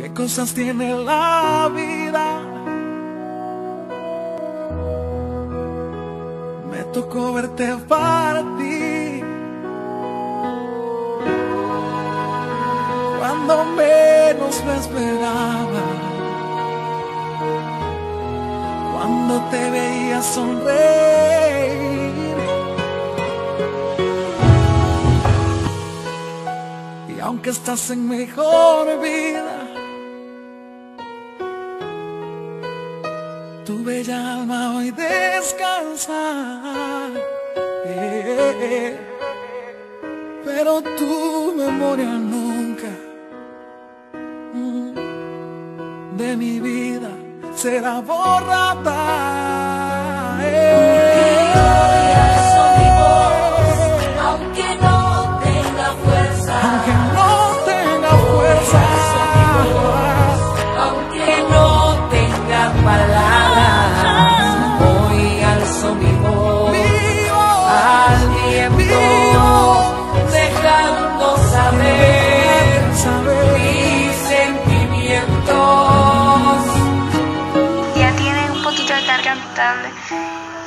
qué cosas tiene la vida. Me tocó verte partir. Cuando menos me esperaba. Cuando te veía sonreír. Y aunque estás en mejor vida, tu bella alma hoy descansa. Eh, pero tu memoria nunca mm, de mi vida será borrada. Eh, mental,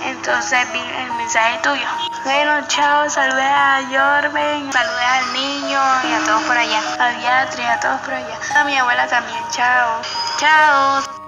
entonces el mensaje tuyo. Bueno, chao, saludé a Jorben, saludé al niño y a todos por allá, a Beatriz, a todos por allá, a mi abuela también, chao, chao.